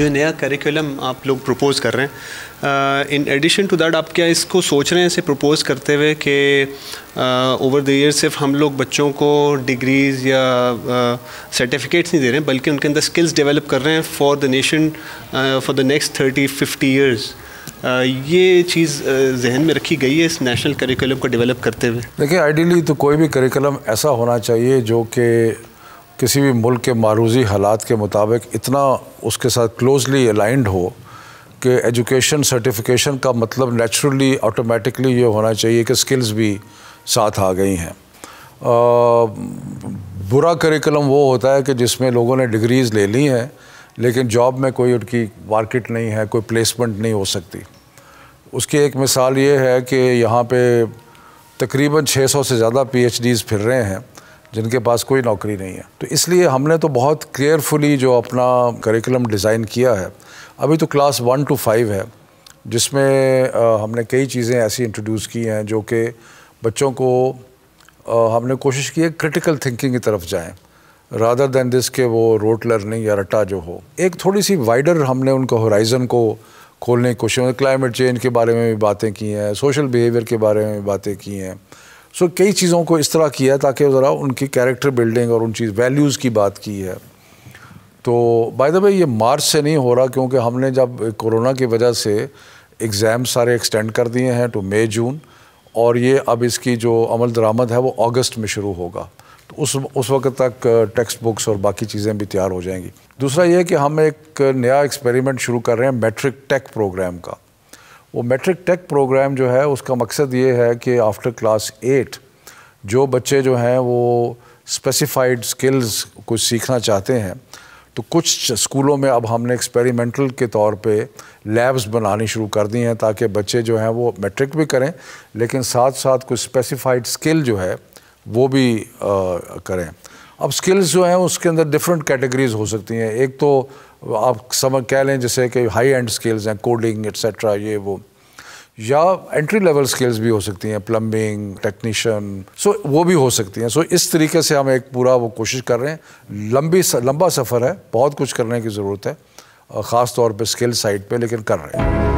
जो नया करिकुलम आप लोग प्रपोज़ कर रहे हैं इन एडिशन टू दैट आप क्या इसको सोच रहे हैं इसे प्रपोज़ करते हुए कि ओवर द ईयर सिर्फ़ हम लोग बच्चों को डिग्रीज़ या सर्टिफिकेट्स uh, नहीं दे रहे हैं बल्कि उनके अंदर स्किल्स डेवलप कर रहे हैं for the nation for the next thirty fifty years ये चीज़ जहन में रखी गई है इस नेशनल करिकुलम को डेवलप करते हुए? देखिए आइडियली तो कोई भी करिकुलम ऐसा होना चाहिए जो कि किसी भी मुल्क के मारूजी हालात के मुताबिक इतना उसके साथ क्लोजली अलाइंड हो कि एजुकेशन सर्टिफिकेशन का मतलब नेचुरली ऑटोमेटिकली ये होना चाहिए कि स्किल्स भी साथ आ गई हैं। बुरा करिकुलम वो होता है कि जिसमें लोगों ने डिग्रीज़ ले ली हैं, लेकिन जॉब में कोई उनकी मार्केट नहीं है, कोई प्लेसमेंट नहीं हो सकती। उसकी एक मिसाल ये है कि यहाँ पे तकरीबन 600 से ज़्यादा पीएचडीज़ फिर रहे हैं। जिनके पास कोई नौकरी नहीं है। तो इसलिए हमने तो बहुत केयरफुली जो अपना करिकुलम डिज़ाइन किया है। अभी तो क्लास वन टू फाइव है, जिसमें हमने कई चीज़ें ऐसी इंट्रोड्यूस की हैं जो कि बच्चों को हमने कोशिश की है क्रिटिकल थिंकिंग की तरफ़ जाएँ रादर दैन दिस के वो रोट लर्निंग या रट्टा जो हो। एक थोड़ी सी वाइडर हमने उनको होराइज़न को खोलने की कोशिश क्लाइमेट चेंज के बारे में भी बातें की हैं सोशल बिहेवियर के बारे में भी बातें की हैं। सो so, कई चीज़ों को इस तरह किया है ताकि ज़रा उनकी कैरेक्टर बिल्डिंग और उन चीज़ वैल्यूज़ की बात की है। तो बाय द वे ये मार्च से नहीं हो रहा क्योंकि हमने जब कोरोना की वजह से एग्ज़ाम सारे एक्सटेंड कर दिए हैं टू मई जून और ये अब इसकी जो अमल दरामद है वो अगस्त में शुरू होगा। तो उस उस वक्त तक टेक्स्ट बुक्स और बाकी चीज़ें भी तैयार हो जाएँगी। दूसरा ये कि हम एक नया एक्सपेरिमेंट शुरू कर रहे हैं मैट्रिक टेक प्रोग्राम का। वो मैट्रिक टेक प्रोग्राम जो है उसका मकसद ये है कि आफ्टर क्लास एट जो बच्चे जो हैं वो स्पेसिफाइड स्किल्स कुछ सीखना चाहते हैं। तो कुछ स्कूलों में अब हमने एक्सपेरिमेंटल के तौर पे लैब्स बनानी शुरू कर दी हैं ताकि बच्चे जो हैं वो मैट्रिक भी करें लेकिन साथ साथ कुछ स्पेसिफाइड स्किल जो है वो भी आ, करें। अब स्किल्स जो हैं उसके अंदर डिफरेंट कैटेगरीज हो सकती हैं। एक तो आप समझ कह लें जैसे कि हाई एंड स्किल्स हैं कोडिंग एट्सट्रा ये वो। या एंट्री लेवल स्किल्स भी हो सकती हैं प्लम्बिंग टेक्नीशियन सो वो भी हो सकती हैं। सो so, इस तरीके से हम एक पूरा वो कोशिश कर रहे हैं। लंबी लंबा सफ़र है बहुत कुछ करने की ज़रूरत है ख़ास तौर पर स्किल साइड पर लेकिन कर रहे हैं।